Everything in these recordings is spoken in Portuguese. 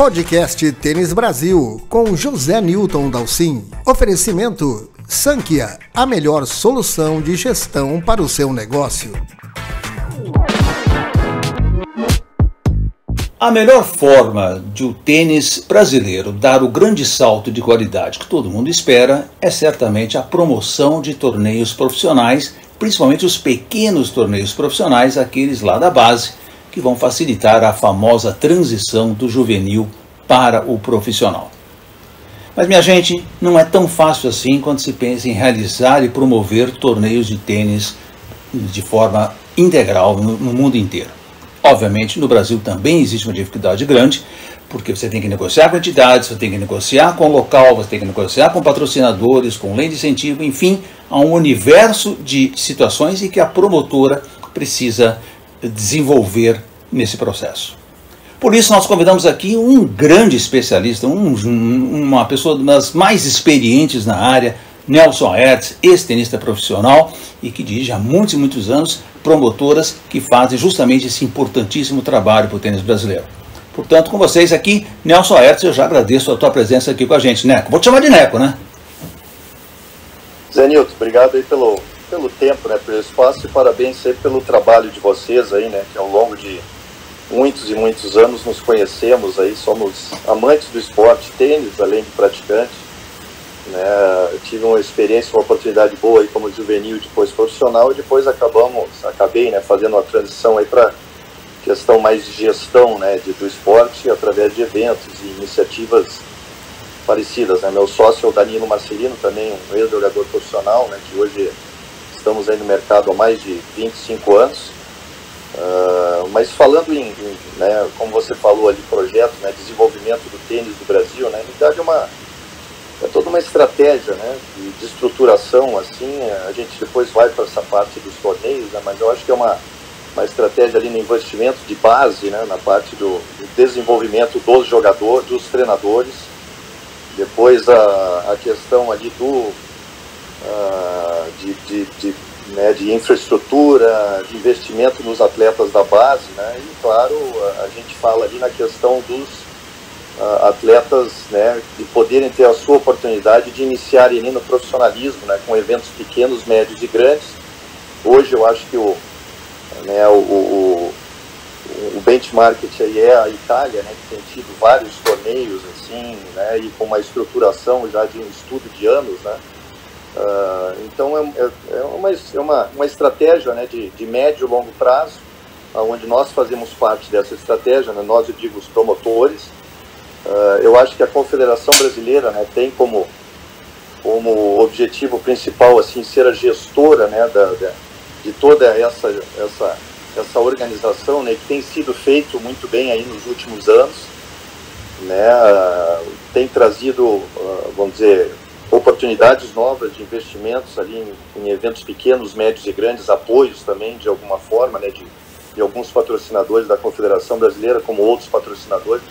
Podcast Tênis Brasil com José Newton Dalcin. Oferecimento Sankia, a melhor solução de gestão para o seu negócio. A melhor forma de o tênis brasileiro dar o grande salto de qualidade que todo mundo espera é certamente a promoção de torneios profissionais, principalmente os pequenos torneios profissionais, aqueles lá da base, que vão facilitar a famosa transição do juvenil para o profissional. Mas, minha gente, não é tão fácil assim quando se pensa em realizar e promover torneios de tênis de forma integral no, mundo inteiro. Obviamente, no Brasil também existe uma dificuldade grande, porque você tem que negociar com entidades, você tem que negociar com o local, você tem que negociar com patrocinadores, com lei de incentivo, enfim, há um universo de situações em que a promotora precisa desenvolver nesse processo. Por isso, nós convidamos aqui um grande especialista, um, uma pessoa das mais experientes na área, Nelson Hertz, ex-tenista profissional e que dirige há muitos e muitos anos promotoras que fazem justamente esse importantíssimo trabalho para o tênis brasileiro. Portanto, com vocês aqui, Nelson Hertz, eu já agradeço a tua presença aqui com a gente. Neco, vou te chamar de Neco, né? Zé Nilton, obrigado aí pelo, pelo tempo, né, pelo espaço e parabéns sempre pelo trabalho de vocês aí, né, que ao longo de muitos e muitos anos nos conhecemos aí, somos amantes do esporte, tênis, além de praticantes. Né, tive uma experiência, uma oportunidade boa aí como juvenil depois profissional e depois acabamos, acabei né, fazendo uma transição aí para questão mais de gestão né, de, do esporte através de eventos e iniciativas parecidas. Né. Meu sócio é o Danilo Marcelino, também um ex-jogador profissional, né, que hoje estamos aí no mercado há mais de 25 anos. Uh, mas falando em, em né, como você falou ali, projeto, né, desenvolvimento do tênis do Brasil, né, na verdade é uma é toda uma estratégia né, de, de estruturação, assim, a gente depois vai para essa parte dos torneios, né, mas eu acho que é uma, uma estratégia ali no investimento de base, né, na parte do, do desenvolvimento dos jogadores, dos treinadores, depois a, a questão ali do, uh, de, de, de né, de infraestrutura, de investimento nos atletas da base, né, e claro, a, a gente fala ali na questão dos uh, atletas, né, de poderem ter a sua oportunidade de iniciarem no profissionalismo, né, com eventos pequenos, médios e grandes. Hoje eu acho que o, né, o, o, o benchmark aí é a Itália, né, que tem tido vários torneios assim, né, e com uma estruturação já de um estudo de anos, né, Uh, então é, é, é, uma, é uma, uma estratégia né, de, de médio e longo prazo, onde nós fazemos parte dessa estratégia, né, nós eu digo os promotores. Uh, eu acho que a Confederação Brasileira né, tem como, como objetivo principal assim ser a gestora né, da, da, de toda essa, essa, essa organização, né, que tem sido feito muito bem aí nos últimos anos, né, uh, tem trazido, vamos dizer, oportunidades novas de investimentos ali em, em, eventos pequenos, médios e grandes, apoios também de alguma forma, né, de, de alguns patrocinadores da Confederação Brasileira, como outros patrocinadores.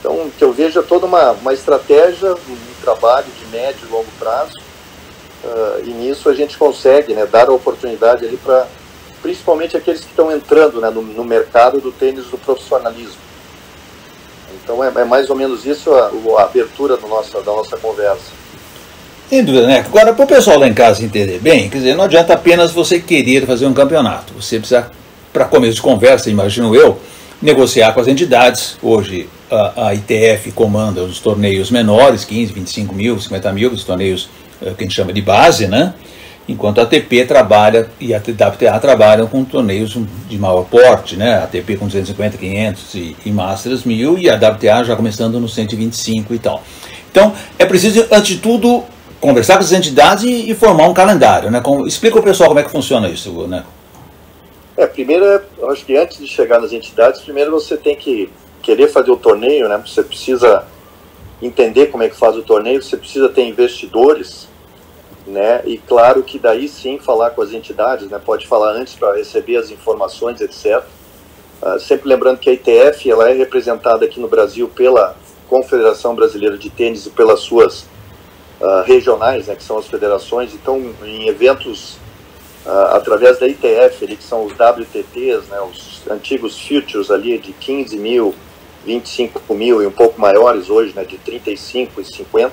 Então, que eu vejo é toda uma, uma estratégia, um trabalho de médio e longo prazo, uh, e nisso a gente consegue né, dar a oportunidade ali para, principalmente aqueles que estão entrando né, no, no mercado do tênis do profissionalismo. Então, é, é mais ou menos isso a, a abertura nossa, da nossa conversa. Sem dúvida, né? Agora, para o pessoal lá em casa entender bem, quer dizer, não adianta apenas você querer fazer um campeonato. Você precisa, para começo de conversa, imagino eu, negociar com as entidades. Hoje, a, a ITF comanda os torneios menores, 15, 25 mil, 50 mil, os torneios é, que a gente chama de base, né? Enquanto a ATP trabalha e a WTA trabalham com torneios de maior porte, né? A ATP com 250, 500 e, e Masters 1000 e a WTA já começando no 125 e tal. Então, é preciso, antes de tudo, conversar com as entidades e, formar um calendário, né? Explica o pessoal como é que funciona isso, né? É, primeiro, eu acho que antes de chegar nas entidades, primeiro você tem que querer fazer o torneio, né? Você precisa entender como é que faz o torneio, você precisa ter investidores, né? E claro que daí sim falar com as entidades, né? Pode falar antes para receber as informações, etc. Uh, ah, sempre lembrando que a ITF ela é representada aqui no Brasil pela Confederação Brasileira de Tênis e pelas suas uh, regionais, né, que são as federações, então em eventos uh, através da ITF, ali, que são os WTTs, né, os antigos futures ali de 15 mil, 25 mil e um pouco maiores hoje, né, de 35 e 50,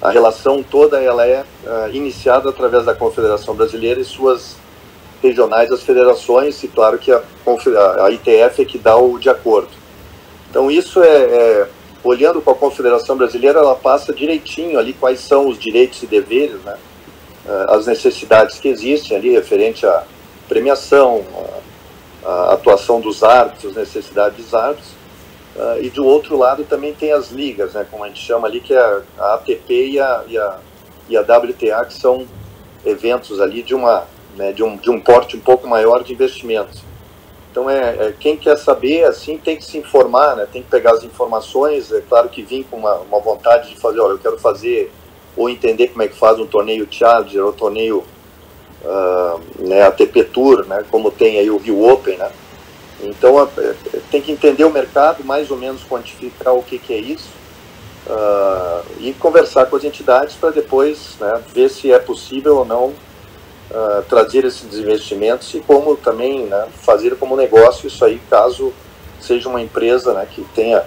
a relação toda ela é uh, iniciada através da Confederação Brasileira e suas regionais, as federações, e claro que a, a ITF é que dá o de acordo. Então isso é, é, olhando com a Confederação Brasileira, ela passa direitinho ali quais são os direitos e deveres, né, uh, as necessidades que existem ali referente à premiação, a atuação dos árbitros, necessidades dos árbitros, Uh, e do outro lado também tem as ligas, né, como a gente chama ali, que é a ATP e a, e a, e a WTA, que são eventos ali de, uma, né, de, um, de um porte um pouco maior de investimentos. Então, é, é, quem quer saber, assim, tem que se informar, né, tem que pegar as informações, é claro que vir com uma, uma vontade de fazer, olha, eu quero fazer, ou entender como é que faz um torneio Challenger, ou torneio uh, né, ATP Tour, né, como tem aí o Rio Open, né, então é, tem que entender o mercado, mais ou menos quantificar o que, que é isso uh, e conversar com as entidades para depois né, ver se é possível ou não uh, trazer esses investimentos e como também né, fazer como negócio isso aí caso seja uma empresa né, que tenha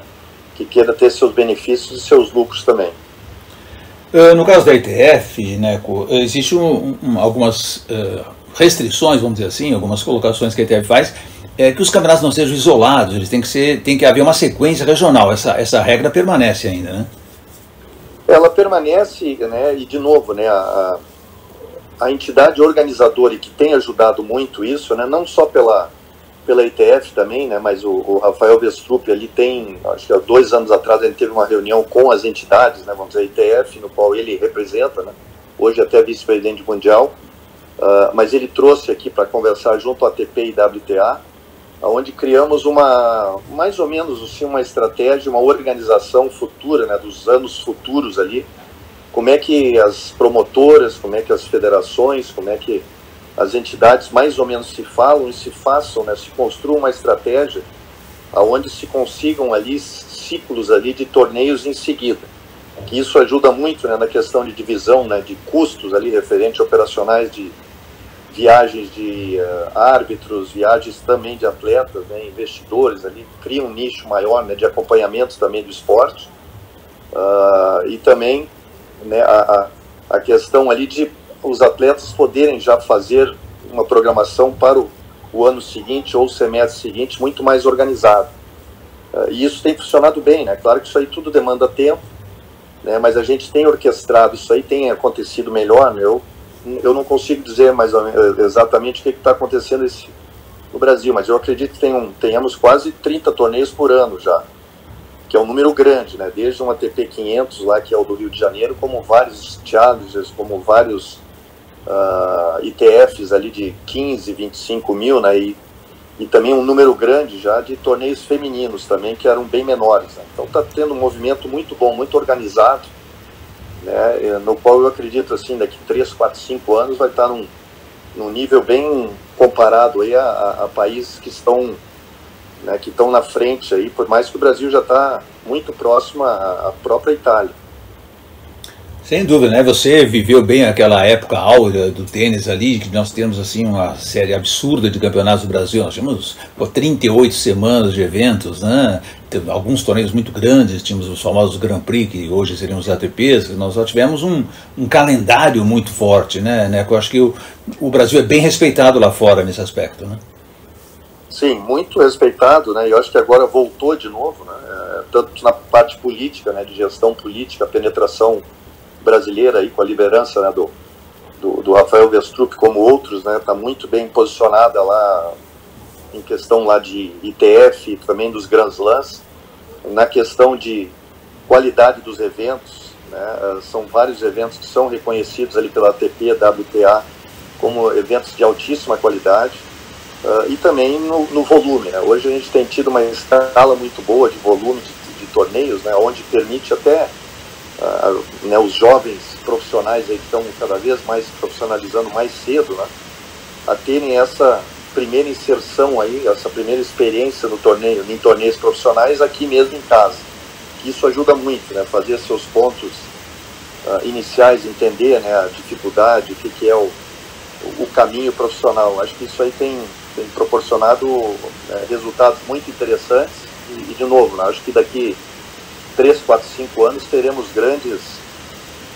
que queira ter seus benefícios e seus lucros também. Uh, no caso da ITF, Neco, existem um, um, algumas restrições, vamos dizer assim, algumas colocações que a ITF faz é, que os campeonatos não sejam isolados, eles têm que ser, tem que haver uma sequência regional. Essa, essa regra permanece ainda, né? Ela permanece, né? E de novo, né? A, a entidade organizadora e que tem ajudado muito isso, né? Não só pela pela ITF também, né? Mas o, o Rafael Vestrup ali tem, acho que há dois anos atrás ele teve uma reunião com as entidades, né? Vamos dizer a ITF, no qual ele representa, né? Hoje até vice-presidente mundial. Uh, mas ele trouxe aqui para conversar junto à ATP e WTA onde criamos uma, mais ou menos assim, uma estratégia, uma organização futura, né, dos anos futuros ali, como é que as promotoras, como é que as federações, como é que as entidades mais ou menos se falam e se façam, né, se construam uma estratégia aonde se consigam ali ciclos ali de torneios em seguida. Que isso ajuda muito né, na questão de divisão né, de custos ali referente operacionais de viagens de uh, árbitros, viagens também de atletas, né, investidores ali, cria um nicho maior né, de acompanhamento também do esporte. Uh, e também né, a, a questão ali de os atletas poderem já fazer uma programação para o, o ano seguinte ou o semestre seguinte muito mais organizado. Uh, e isso tem funcionado bem, né? Claro que isso aí tudo demanda tempo, né? Mas a gente tem orquestrado isso aí, tem acontecido melhor. Né? Eu eu não consigo dizer mais exatamente o que está acontecendo esse, no Brasil, mas eu acredito que tem um, tenhamos quase 30 torneios por ano já, que é um número grande, né? Desde um ATP 500 lá, que é o do Rio de Janeiro, como vários challengers, como vários uh, ah, ITFs ali de 15, 25 mil, né? E, e também um número grande já de torneios femininos também, que eram bem menores. Né? Então está tendo um movimento muito bom, muito organizado, né, no qual eu acredito assim daqui 3, 4, 5 anos vai estar num, num nível bem comparado aí a, a, a países que estão né, que estão na frente aí, por mais que o Brasil já está muito próximo à, própria Itália. Sem dúvida, né? Você viveu bem aquela época áurea do tênis ali, que nós temos assim uma série absurda de campeonatos do Brasil. Nós tínhamos pô, 38 semanas de eventos, né? Alguns torneios muito grandes, tínhamos os famosos Grand Prix, que hoje seriam os ATPs. Nós só tivemos um, um calendário muito forte, né? né? Eu acho que o, o Brasil é bem respeitado lá fora nesse aspecto, né? Sim, muito respeitado, né? Eu acho que agora voltou de novo, né? É, tanto na parte política, né? De gestão política, penetração brasileira aí com a liderança né, do, do, do, Rafael Vestrup como outros, né, está muito bem posicionada lá em questão lá de ITF também dos Grand Slams, na questão de qualidade dos eventos, né, eh, são vários eventos que são reconhecidos ali pela ATP, WTA, como eventos de altíssima qualidade, uh, e também no, no volume. Né. Hoje a gente tem tido uma escala muito boa de volume de, de torneios, né, onde permite até uh, né, os jovens profissionais aí que estão cada vez mais profissionalizando mais cedo, né, a terem essa primeira inserção aí, essa primeira experiência no torneio, em torneios profissionais aqui mesmo em casa. Isso ajuda muito, né, fazer seus pontos uh, iniciais, entender né, a dificuldade, o que, que é o, o caminho profissional. Acho que isso aí tem, tem proporcionado né, resultados muito interessantes E, e de novo, né, acho que daqui 3, 4, 5 anos teremos grandes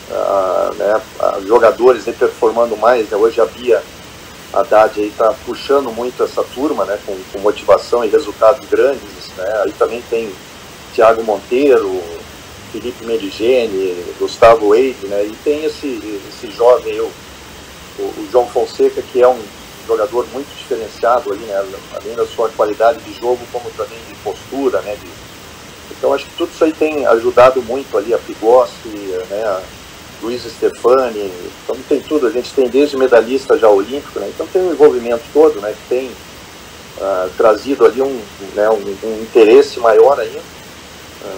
uh, né, jogadores aí performando mais. Né? Hoje a Bia Haddad está puxando muito essa turma né, com, com, motivação e resultados grandes. Né? Aí também tem Thiago Monteiro, Felipe Medigene, Gustavo Eide, né? e tem esse, esse jovem, o, o João Fonseca, que é um jogador muito diferenciado ali, né? além da sua qualidade de jogo, como também de postura, né? De, então acho que tudo isso aí tem ajudado muito ali a Pigossi, né? A Luiz Stefani, então tem tudo, a gente tem desde medalhista já olímpico, né? Então tem um envolvimento todo, né? Que tem uh, trazido ali um, né? um, um interesse maior ainda.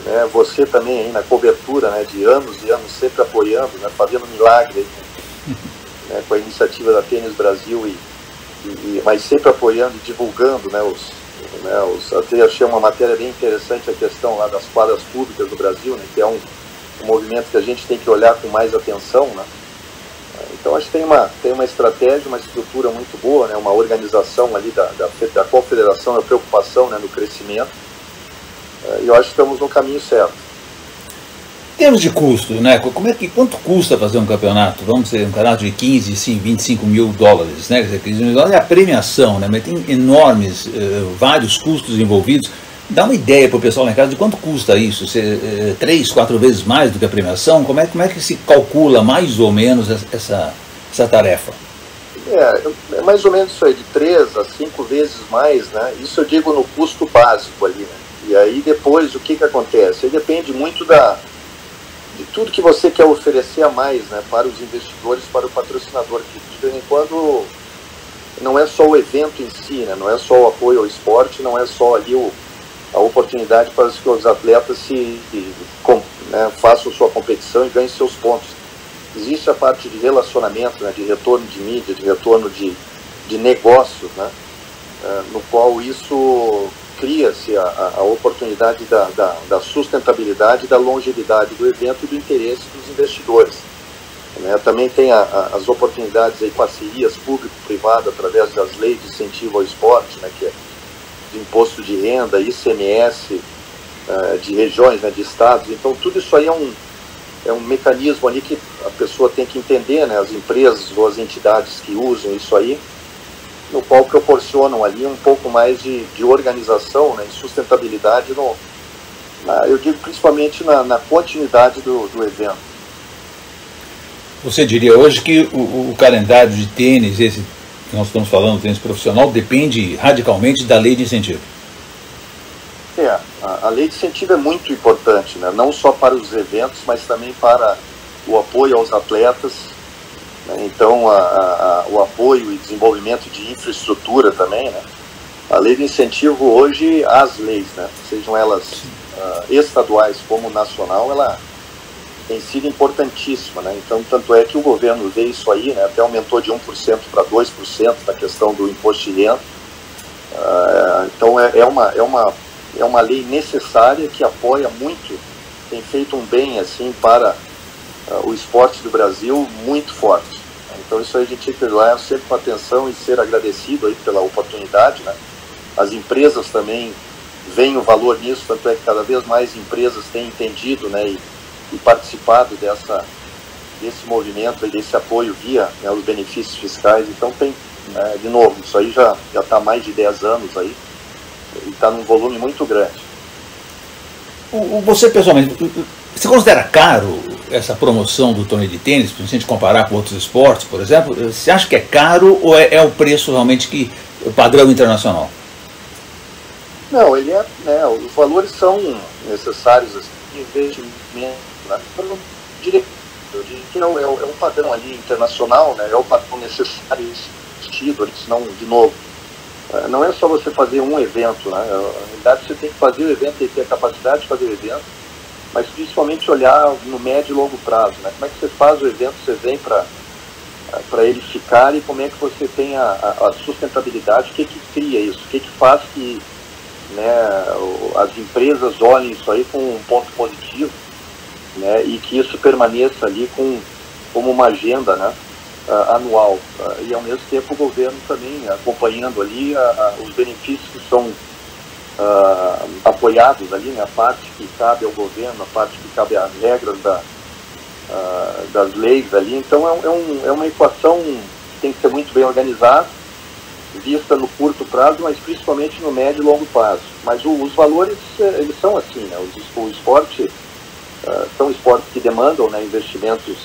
Né? Você também aí na cobertura né? de anos e anos sempre apoiando, né? fazendo milagre né? com a iniciativa da Tênis Brasil e e, mas sempre apoiando e divulgando né, os, né, os, até achei uma matéria bem interessante a questão lá das quadras públicas do Brasil, né, que é um, um movimento que a gente tem que olhar com mais atenção, né? Então acho que tem uma, tem uma estratégia, uma estrutura muito boa, né? uma organização ali da, da, da confederação, a preocupação né? no crescimento. E eu acho que estamos no caminho certo termos de custo, né? Como é que, quanto custa fazer um campeonato? Vamos dizer, um campeonato de 15, sim, 25 mil dólares, né? Quer dizer, 15 mil dólares é a premiação, né? Mas tem enormes, uh, vários custos envolvidos. Dá uma ideia para o pessoal lá em casa de quanto custa isso? Se, uh, três, quatro vezes mais do que a premiação? Como é, como é que se calcula mais ou menos essa, essa tarefa? É, é mais ou menos isso aí, de três a cinco vezes mais, né? Isso eu digo no custo básico ali, né? E aí depois o que, que acontece? Aí depende muito da, de tudo que você quer oferecer a mais né, para os investidores, para o patrocinador, que de vez em quando não é só o evento em si, né, não é só o apoio ao esporte, não é só ali o, a oportunidade para que os atletas se, com, né, façam sua competição e ganhem seus pontos. Existe a parte de relacionamento, né, de retorno de mídia, de retorno de, de negócios, né, uh, no qual isso cria-se a, a, oportunidade da, da, da, sustentabilidade, da longevidade do evento e do interesse dos investidores. Né? Também tem a, as oportunidades de parcerias público-privada através das leis de incentivo ao esporte, né? que é de imposto de renda, ICMS, uh, eh, de regiões, né? de estados. Então, tudo isso aí é um, é um mecanismo ali que a pessoa tem que entender, né? as empresas ou as entidades que usam isso aí, no qual proporcionam ali um pouco mais de, de organização né, e sustentabilidade, no, na, eu digo principalmente na, na continuidade do, do, evento. Você diria hoje que o, o, calendário de tênis, esse que nós estamos falando, tênis profissional, depende radicalmente da lei de incentivo? É, a, a lei de incentivo é muito importante, né, não só para os eventos, mas também para o apoio aos atletas? Então, a, a, o apoio e desenvolvimento de infraestrutura também, né? A lei de incentivo hoje, as leis, né? sejam elas uh, estaduais como nacional, ela tem sido importantíssima. Né? Então, tanto é que o governo vê isso aí, né? até aumentou de 1% para 2% na questão do imposto de renda. Uh, então, é, é, uma, é, uma, é uma lei necessária que apoia muito, tem feito um bem assim para uh, o esporte do Brasil muito forte. Então isso aí a gente tem que olhar sempre com atenção e ser agradecido aí pela oportunidade, né? As empresas também veem o valor nisso, tanto é que cada vez mais empresas têm entendido, né, e, e participado dessa desse movimento e desse apoio via né, os benefícios fiscais. Então tem, né, de novo, isso aí já já está mais de 10 anos aí e está num volume muito grande. Você pessoalmente, você considera caro essa promoção do torneio de tênis, se a gente comparar com outros esportes, por exemplo? Você acha que é caro ou é, é o preço realmente que o padrão internacional? Não, ele é, né, os valores são necessários, assim, investimento, né, eu diria, que é, é, é um padrão ali internacional, né, é o padrão necessário existido, senão, de novo, é, não é só você fazer um evento, né, na realidade você tem que fazer o evento, que ter a capacidade de fazer o evento, mas principalmente olhar no médio e longo prazo. Né? Como é que você faz o evento, você vem para para ele ficar e como é que você tem a, a, sustentabilidade, o que que cria isso, o que que faz que né, as empresas olhem isso aí com um ponto positivo né, e que isso permaneça ali com, como uma agenda né, anual. e ao mesmo tempo o governo também acompanhando ali os benefícios que são uh, apoiados ali, né, a parte que cabe ao governo, a parte que cabe às regras da, uh, das leis ali. Então é, é, um, é uma equação que tem que ser muito bem organizada, vista no curto prazo, mas principalmente no médio e longo prazo. Mas o, os valores, eh, eles são assim, né, o, o esporte, uh, são esportes que demandam né, investimentos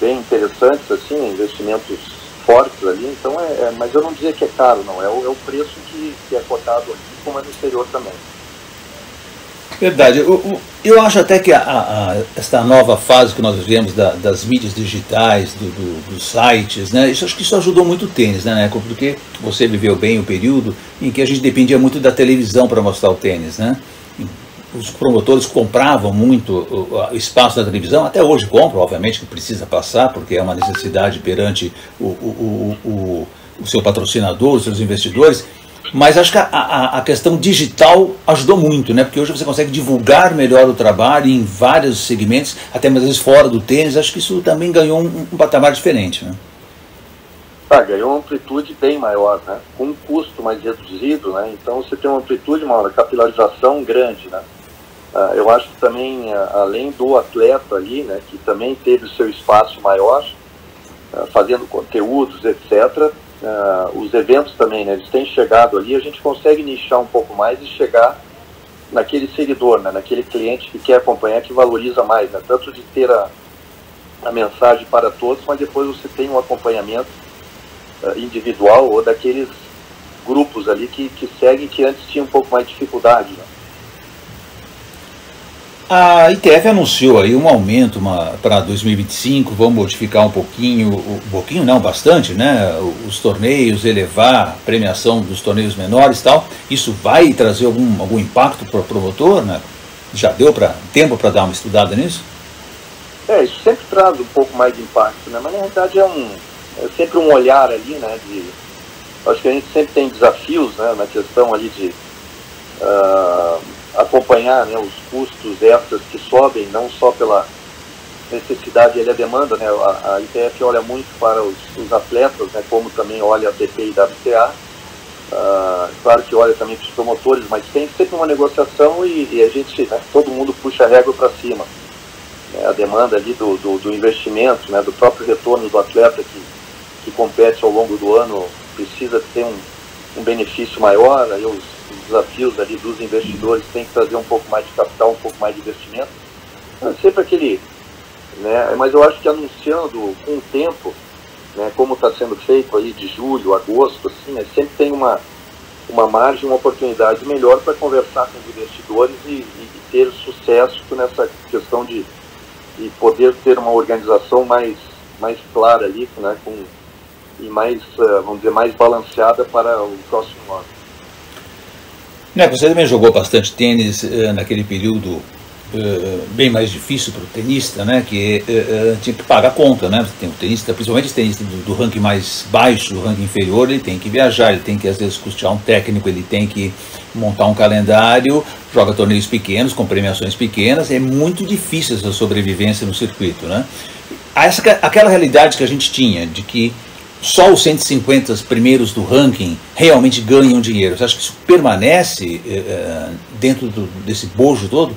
bem interessantes, assim, investimentos fortes ali, então é, é, mas eu não dizia que é caro, não, é o, é o preço que, que é cotado aqui, como é no exterior também. Verdade. Eu, eu acho até que a, a, esta nova fase que nós vivemos da, das mídias digitais, do, do, dos sites, né, isso, acho que isso ajudou muito o tênis, né, né, porque você viveu bem o período em que a gente dependia muito da televisão para mostrar o tênis. Né? Os promotores compravam muito o, o espaço da televisão, até hoje compram, obviamente que precisa passar, porque é uma necessidade perante o, o, o, o seu patrocinador, os seus investidores, mas acho que a, a, a, questão digital ajudou muito, né? Porque hoje você consegue divulgar melhor o trabalho em vários segmentos, até às vezes fora do tênis. Acho que isso também ganhou um, um patamar diferente, né? Ah, ganhou uma amplitude bem maior, né? Com um custo mais reduzido, né? Então você tem uma amplitude maior, capilarização grande, né? Ah, eu acho que também, ah, além do atleta ali, né? Que também teve o seu espaço maior, ah, fazendo conteúdos, etc., uh, os eventos também, né, eles têm chegado ali, a gente consegue nichar um pouco mais e chegar naquele seguidor, né, naquele cliente que quer acompanhar, que valoriza mais, né, tanto de ter a, a mensagem para todos, mas depois você tem um acompanhamento uh, individual ou daqueles grupos ali que, que seguem que antes tinham um pouco mais de dificuldade. Né. A ITF anunciou aí um aumento para 2025, vão modificar um pouquinho, um pouquinho não, bastante, né? Os torneios, elevar a premiação dos torneios menores e tal. Isso vai trazer algum, algum impacto para o promotor, né? Já deu pra, tempo para dar uma estudada nisso? É, isso sempre traz um pouco mais de impacto, né? Mas na verdade é, um, é sempre um olhar ali, né? De, acho que a gente sempre tem desafios, né? Na questão ali de... Uh, acompanhar né, os custos extras que sobem, não só pela necessidade e a demanda, né, a, a ITF olha muito para os, os, atletas, né, como também olha a BP e WTA, uh, claro que olha também para os promotores, mas tem sempre uma negociação e, e a gente, né, todo mundo puxa a régua para cima. Né, a demanda ali do, do, do, investimento, né, do próprio retorno do atleta que, que compete ao longo do ano, precisa ter um, um benefício maior, aí os desafios ali dos investidores tem que trazer um pouco mais de capital, um pouco mais de investimento. É sempre aquele, né? Mas eu acho que anunciando com o tempo, né, como está sendo feito aí de julho, agosto, assim, né, sempre tem uma, uma margem, uma oportunidade melhor para conversar com os investidores e, e, e, ter sucesso nessa questão de, de poder ter uma organização mais, mais clara ali, né, com, e mais, eh, vamos dizer, mais balanceada para o próximo ano. Né, você também jogou bastante tênis uh, naquele período uh, bem mais difícil para o tenista, né? Que uh, tinha que pagar conta, né? Tem o tenista, principalmente o tenista do, do, ranking mais baixo, do ranking inferior, ele tem que viajar, ele tem que às vezes custear um técnico, ele tem que montar um calendário, joga torneios pequenos, com premiações pequenas, é muito difícil essa sobrevivência no circuito, né? Essa, aquela realidade que a gente tinha de que só os 150 primeiros do ranking realmente ganham dinheiro. Você acha que isso permanece é, dentro do, desse bojo todo?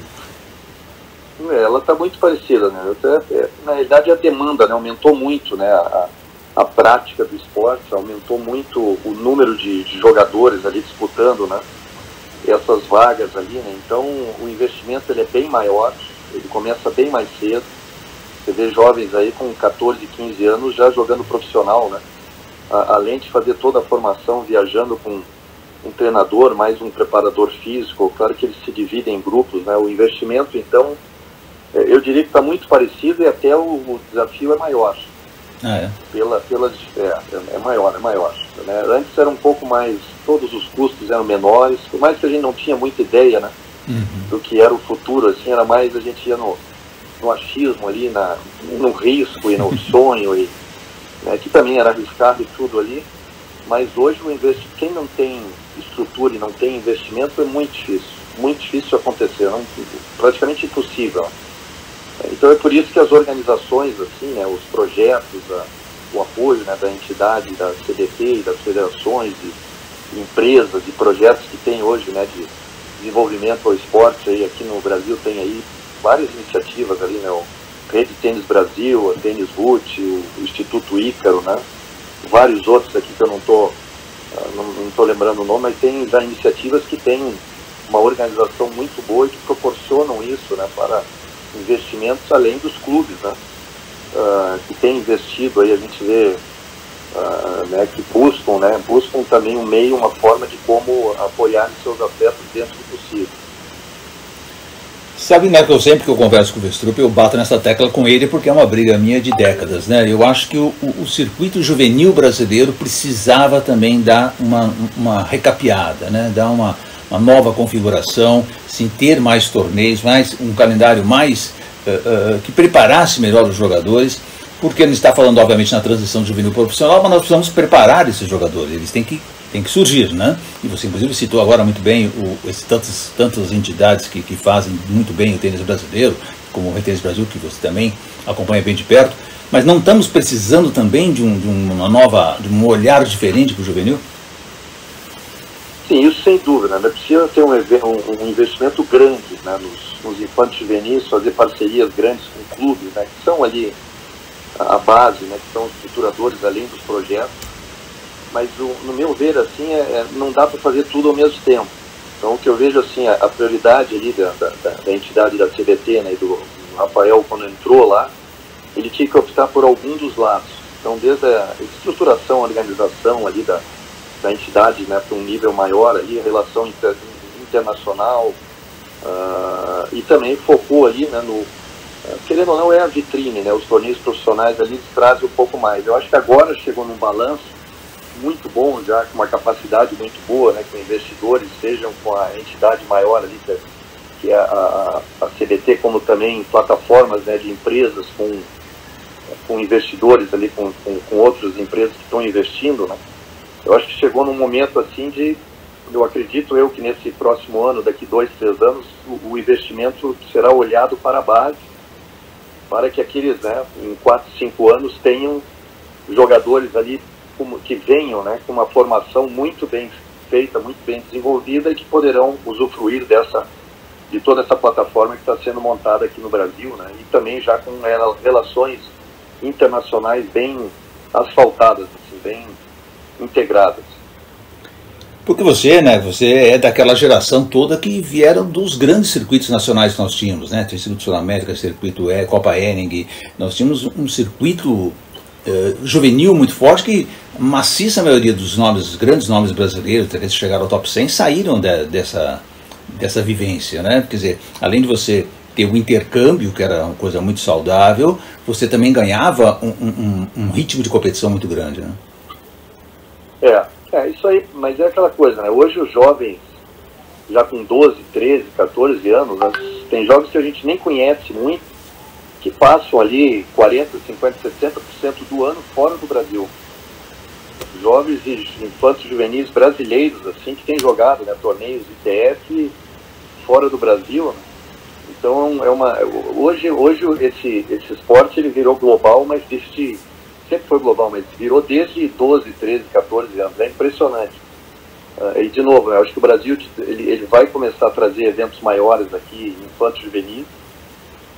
É, ela está muito parecida, né? Até, na realidade a demanda né, aumentou muito, né? A, a prática do esporte aumentou muito o número de, de jogadores ali disputando, né? Essas vagas ali, né? Então o investimento ele é bem maior, ele começa bem mais cedo você vê jovens aí com 14, 15 anos já jogando profissional, né? Além de fazer toda a formação viajando com um treinador, mais um preparador físico, claro que eles se dividem em grupos, né? O investimento, então, é, eu diria que está muito parecido e até o, o desafio é maior. Ah, é? Pela, pela, é, é maior, é maior. Né? Antes era um pouco mais, todos os custos eram menores, por mais que a gente não tinha muita ideia, né? Uhum. Do que era o futuro, assim, era mais a gente ia no, no achismo ali, na, no risco e no sonho, e, né, que também era arriscado e tudo ali, mas hoje o investi quem não tem estrutura e não tem investimento é muito difícil, muito difícil acontecer, não, praticamente impossível. Então é por isso que as organizações, assim, né, os projetos, a, o apoio né, da entidade, da CDP e das federações e, empresas e projetos que tem hoje, né, de desenvolvimento ao esporte aí aqui no Brasil tem aí várias iniciativas ali, né, o Rede Tênis Brasil, a Tênis Root, o Instituto Ícaro, né, vários outros aqui que eu não estou ah, não, tô lembrando o nome, mas tem já iniciativas que têm uma organização muito boa e que proporcionam isso, né, para investimentos além dos clubes, né, uh, que têm investido aí, a gente vê uh, né, que buscam, né, buscam também um meio, uma forma de como apoiar seus atletas dentro do possível. Sabe, né, que eu sempre que eu converso com o Vestrup, eu bato nessa tecla com ele porque é uma briga minha de décadas, né? Eu acho que o, o, o circuito juvenil brasileiro precisava também dar uma, uma recapeada, né? Dar uma, uma nova configuração, sim, ter mais torneios, mais um calendário mais uh, uh, que preparasse melhor os jogadores porque ele está falando, obviamente, na transição juvenil profissional, mas nós precisamos preparar esses jogadores, eles têm que, têm que surgir, né? E você, inclusive, citou agora muito bem o, esses tantas, tantas entidades que, que fazem muito bem o tênis brasileiro, como o Tênis Brasil, que você também acompanha bem de perto, mas não estamos precisando também de, um, de uma nova, de um olhar diferente para o juvenil? Sim, isso sem dúvida. Né? Precisa ter um, um, um investimento grande né? nos, nos infantes juvenis, fazer parcerias grandes com clubes, né? que são ali a base, né, que são os estruturadores além dos projetos, mas o, no meu ver, assim, é, é não dá para fazer tudo ao mesmo tempo. Então, o que eu vejo, assim, a, a prioridade ali da, da, da, entidade da CBT, né, do, do Rafael, quando entrou lá, ele tinha que optar por algum dos lados. Então, desde a estruturação, a organização ali da, da entidade, né, para um nível maior ali, a relação inter, internacional, uh, e também focou ali, né, no querendo ou não, é a vitrine, né? Os torneios profissionais ali trazem um pouco mais. Eu acho que agora chegou num balanço muito bom, já com uma capacidade muito boa, né? Com investidores, sejam com a entidade maior ali, que é a, a, a CBT, como também plataformas né, de empresas com, com investidores ali, com, com, com outras empresas que estão investindo, né? Eu acho que chegou num momento assim de eu acredito eu que nesse próximo ano, daqui dois, três anos, o, o investimento será olhado para a base para que aqueles, né, em 4, 5 anos, tenham jogadores ali como, que venham né, com uma formação muito bem feita, muito bem desenvolvida e que poderão usufruir dessa de toda essa plataforma que está sendo montada aqui no Brasil, né, e também já com relações internacionais bem asfaltadas, assim, bem integradas. Porque você, né, você é daquela geração toda que vieram dos grandes circuitos nacionais que nós tínhamos, né? Circuito Sul-América, circuito Copa Henning, nós tínhamos um circuito uh, juvenil muito forte que maciça maioria dos nomes, dos grandes nomes brasileiros, que chegaram ao top 100, saíram de, dessa, dessa vivência, né? Quer dizer, além de você ter o intercâmbio, que era uma coisa muito saudável, você também ganhava um, um, um ritmo de competição muito grande, né? É, é, isso aí, mas é aquela coisa, né? Hoje os jovens, já com 12, 13, 14 anos, né? tem jovens que a gente nem conhece muito, que passam ali 40, 50, 60% do ano fora do Brasil. Jovens e infantes juvenis brasileiros, assim, que têm jogado né, torneios ITF fora do Brasil. Né? Então é uma. Hoje, hoje esse, esse esporte ele virou global, mas existe sempre foi global, mas virou desde 12, 13, 14 anos. É impressionante. Uh, e de novo, eu acho que o Brasil ele, ele vai começar a trazer eventos maiores aqui, infantos juvenis,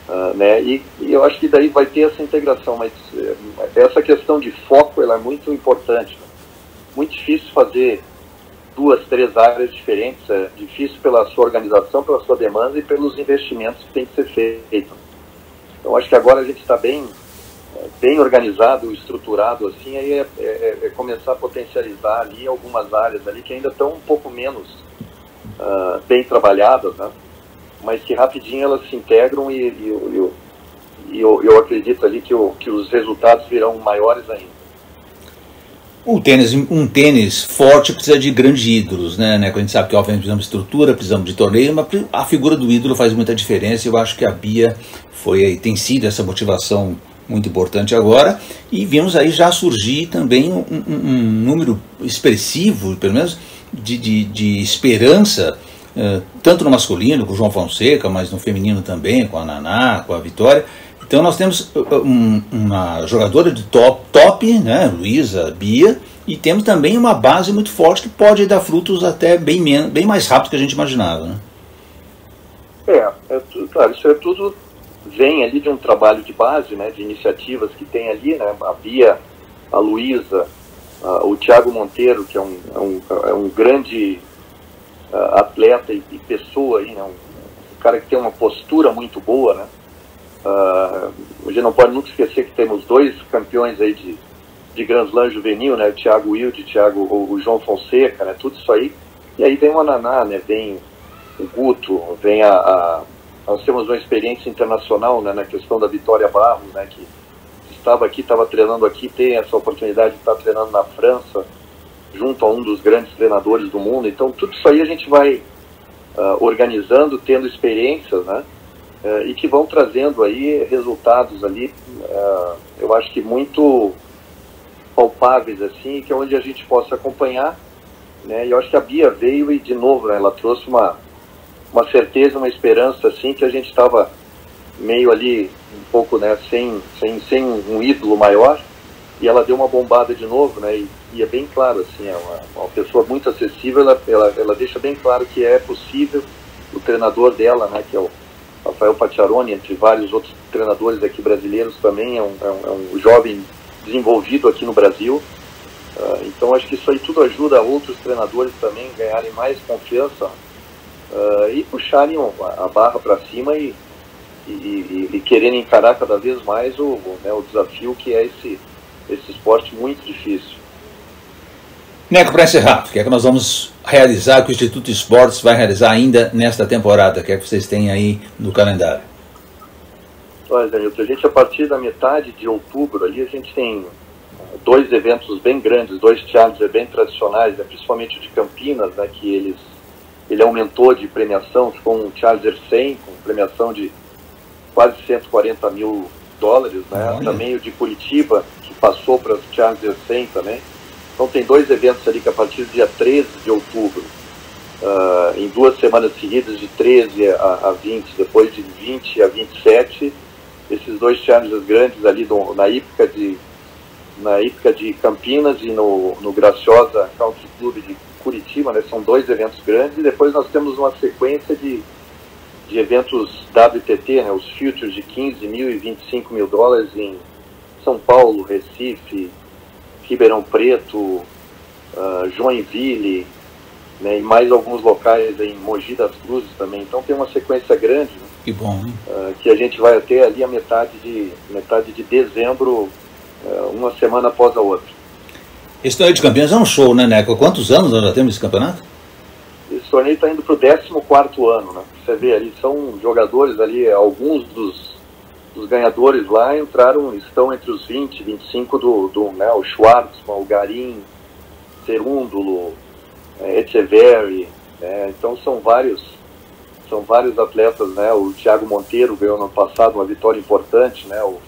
uh, né? E, e, eu acho que daí vai ter essa integração, mas uh, essa questão de foco ela é muito importante. Né? Muito difícil fazer duas, três áreas diferentes, é difícil pela sua organização, pela sua demanda e pelos investimentos que tem que ser feitos. Então acho que agora a gente está bem bem organizado, estruturado assim, aí é, é, é, começar a potencializar ali algumas áreas ali que ainda estão um pouco menos uh, bem trabalhadas, né? Mas que rapidinho elas se integram e, e, eu, e eu, eu, acredito ali que, o, que os resultados virão maiores ainda. Um tênis, um tênis forte precisa de grandes ídolos, né? né? Quando a gente sabe que obviamente precisamos de estrutura, precisamos de torneio, mas a figura do ídolo faz muita diferença. Eu acho que a Bia foi tem sido essa motivação muito importante agora, e vimos aí já surgir também um, um, um número expressivo, pelo menos, de, de, de esperança, tanto no masculino, com o João Fonseca, mas no feminino também, com a Naná, com a Vitória. Então nós temos uh, um, uma jogadora de top, top né, Luísa, Bia, E temos também uma base muito forte que pode dar frutos até bem, bem mais rápido que a gente imaginava. Né? É, é claro, isso é tudo vem ali de um trabalho de base, né, de iniciativas que tem ali, né, a Bia, a Luísa, o Tiago Monteiro, que é um, é um, é um grande uh, atleta e, e, pessoa aí, né, um, um, cara que tem uma postura muito boa, né, uh, a gente não pode nunca esquecer que temos dois campeões aí de, de Grand Slam juvenil, né, o Thiago Wilde, Thiago, o, o João Fonseca, né, tudo isso aí. E aí vem o Ananá, né, vem o Guto, vem a, a, nós temos uma experiência internacional, né, na questão da Vitória Barros, né, que estava aqui, estava treinando aqui, tem essa oportunidade de estar treinando na França, junto a um dos grandes treinadores do mundo. Então, tudo isso aí a gente vai uh, organizando, tendo experiências, né? Uh, e que vão trazendo aí resultados ali, uh, eu acho que muito palpáveis assim, que é onde a gente possa acompanhar, né? E eu acho que a Bia veio e de novo, né, ela trouxe uma uma certeza, uma esperança assim que a gente estava meio ali um pouco, né, sem sem sem um ídolo maior e ela deu uma bombada de novo, né? E, e é bem claro assim, é uma, uma pessoa muito acessível, ela, ela ela deixa bem claro que é possível o treinador dela, né, que é o Rafael Pacciaroni, entre vários outros treinadores aqui brasileiros também, é um, é um, é um jovem desenvolvido aqui no Brasil. Uh, então acho que isso aí tudo ajuda outros treinadores também ganharem mais confiança uh, e puxarem a barra para cima e, e, e, e, quererem encarar cada vez mais o, né, o desafio que é esse, esse esporte muito difícil. Neco, para encerrar, o que é que nós vamos realizar, que o Instituto Esportes vai realizar ainda nesta temporada? O que é que vocês têm aí no calendário? Olha, Danilton, a gente a partir da metade de outubro ali a gente tem dois eventos bem grandes, dois teatros bem tradicionais, né, principalmente o de Campinas, né, que eles, ele aumentou de premiação, ficou um Challenger 100, com premiação de quase 140 mil dólares, né, também o de Curitiba, que passou para o Challenger 100 também, então tem dois eventos ali que a partir do dia 13 de outubro, uh, em duas semanas seguidas, de 13 a, a 20, depois de 20 a 27, esses dois challenges grandes ali do, na época de na época de Campinas e no, no Graciosa Country Club de Curitiba, né, são dois eventos grandes, e depois nós temos uma sequência de, de eventos WTT, né, os futures de 15 mil e 25 mil dólares em São Paulo, Recife, Ribeirão Preto, uh, Joinville, né, e mais alguns locais em Mogi das Cruzes também. Então tem uma sequência grande. Né, que bom. Uh, que a gente vai ter ali a metade de, metade de dezembro, uh, uma semana após a outra. Esse torneio de campeões é um show, né, Neco? Quantos anos nós já temos esse campeonato? Esse torneio está indo para o 14 ano, né? Você vê ali, são jogadores ali, alguns dos os ganhadores lá entraram, estão entre os 20, 25 do, do né, o Schwartzman, o Garim, Cerúndulo, é, né, então são vários, são vários atletas, né, o Thiago Monteiro ganhou no ano passado uma vitória importante, né, o,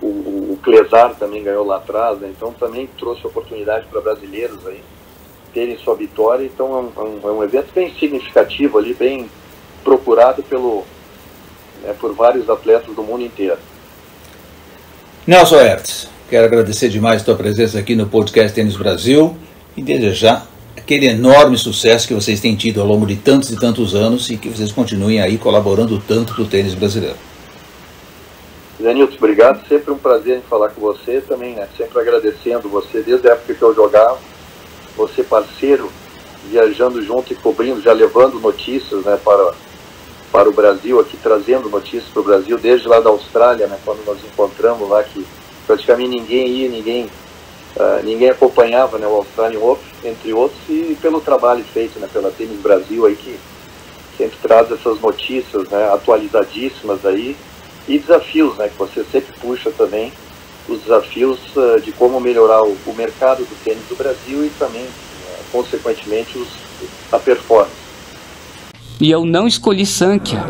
o, o Clesar também ganhou lá atrás, né, então também trouxe oportunidade para brasileiros aí terem sua vitória, então é um, é um, é um evento bem significativo ali, bem procurado pelo, né, por vários atletas do mundo inteiro. Nelson Hertz, quero agradecer demais a tua presença aqui no podcast Tênis Brasil e desejar aquele enorme sucesso que vocês têm tido ao longo de tantos e tantos anos e que vocês continuem aí colaborando tanto para o tênis brasileiro. Danilton, obrigado. Sempre um prazer em falar com você também, né? Sempre agradecendo você desde a época que eu jogava, você parceiro, viajando junto e cobrindo, já levando notícias, né, para para o Brasil, aqui trazendo notícias para o Brasil, desde lá da Austrália, né, quando nós encontramos lá que praticamente ninguém ia, ninguém, uh, ninguém acompanhava né, o Australian Open, entre outros, e pelo trabalho feito né, pela Tênis Brasil aí, que sempre traz essas notícias né, atualizadíssimas aí, e desafios, né, que você sempre puxa também, os desafios uh, de como melhorar o, o, mercado do tênis do Brasil e também, uh, consequentemente, os, a performance. E eu não escolhi Sankia.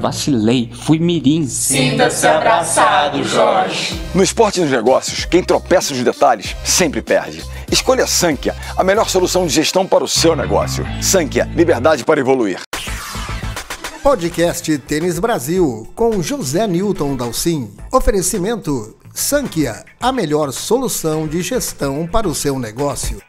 Vacilei, fui mirim. Sinta-se abraçado, Jorge. No esporte e nos negócios, quem tropeça nos detalhes sempre perde. Escolha Sankia, a melhor solução de gestão para o seu negócio. Sankia, liberdade para evoluir. Podcast Tênis Brasil, com José Newton Dalcin. Oferecimento Sankia, a melhor solução de gestão para o seu negócio.